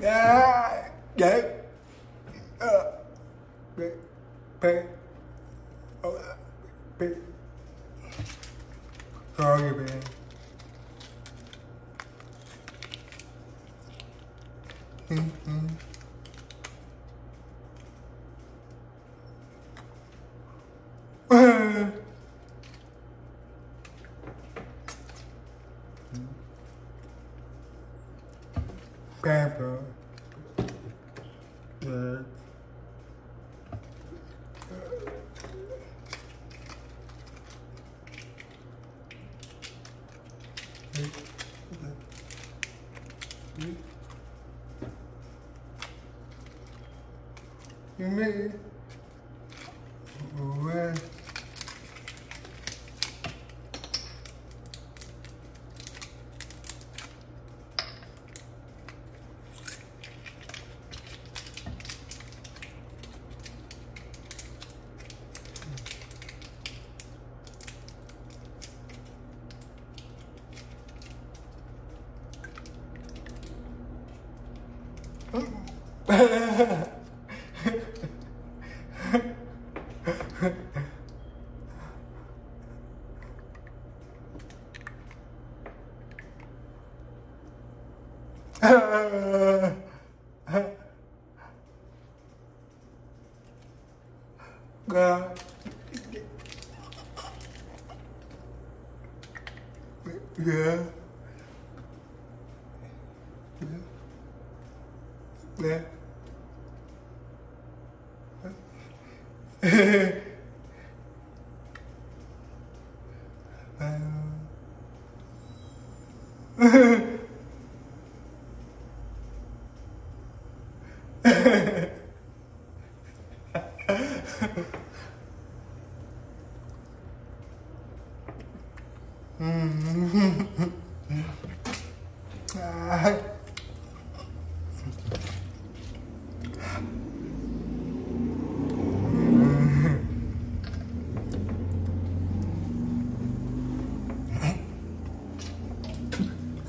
Yeah, yeah. Uh, pay, pay. Oh, pay. Sorry, man. Mm-hmm. pepper, dirt, You may, well, 가 가. 对。嗯。嘿嘿。哎呦。呵呵。嘿嘿嘿。哈哈哈。嗯哼哼哼。